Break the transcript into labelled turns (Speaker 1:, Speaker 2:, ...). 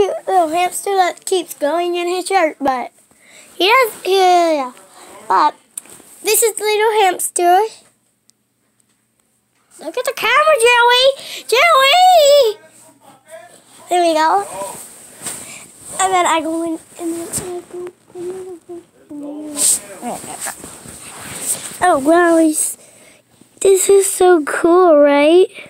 Speaker 1: cute little hamster that keeps going in his shirt, but he does, yeah. But this is little hamster. Look at the camera, Joey! Joey! There we go. And then I go in, and then I go Oh, wow. This is so cool, right?